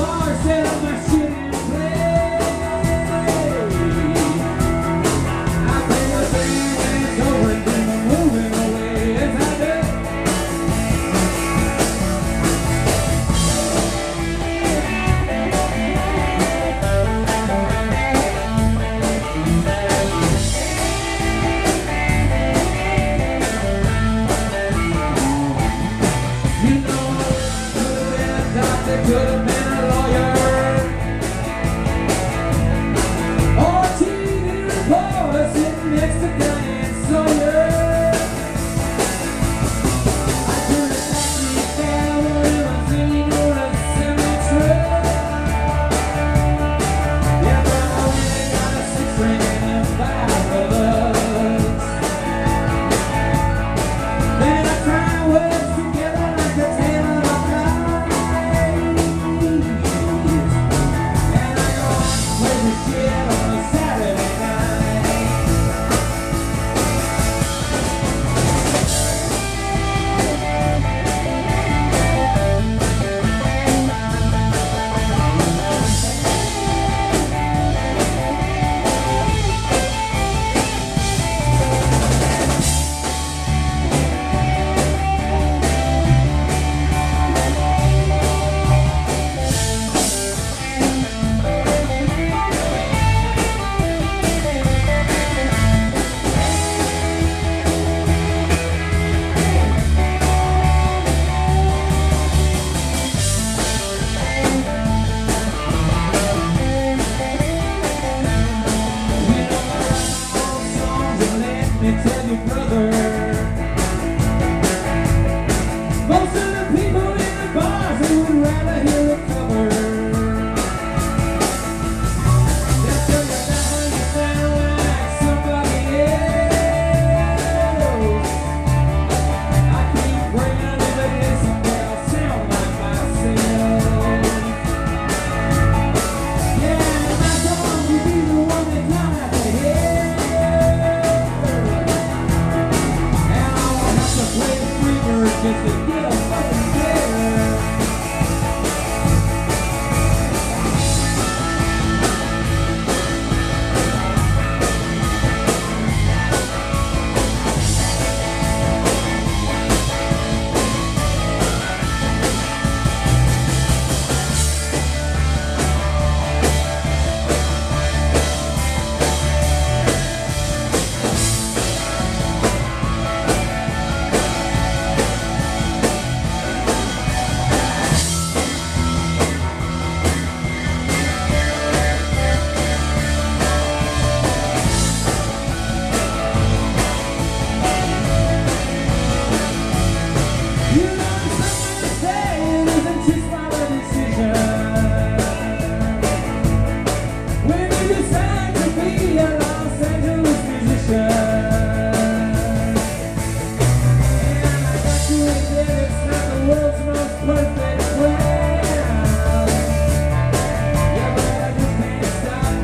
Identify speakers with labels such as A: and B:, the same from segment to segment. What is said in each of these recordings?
A: down and tell your brother.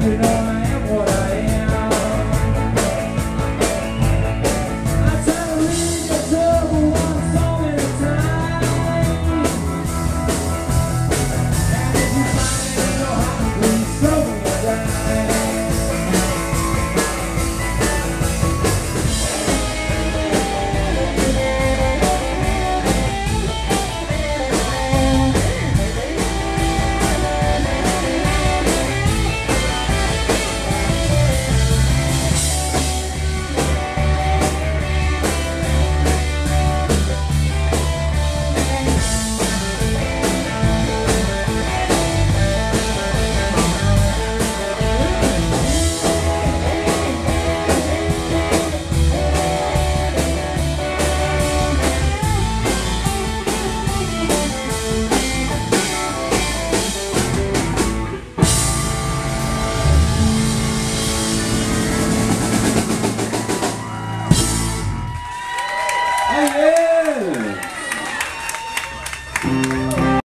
A: it on.